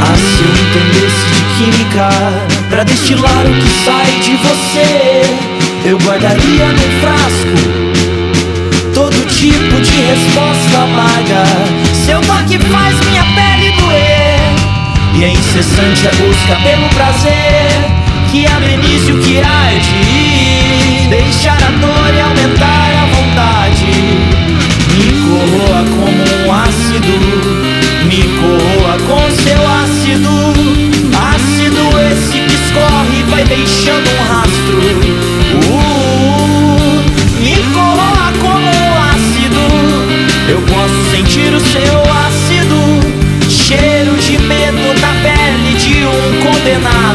Assim pra destilar o que sai de você Eu guardaria no frasco Todo tipo de resposta amarga Seu toque incessante a busca pelo prazer penar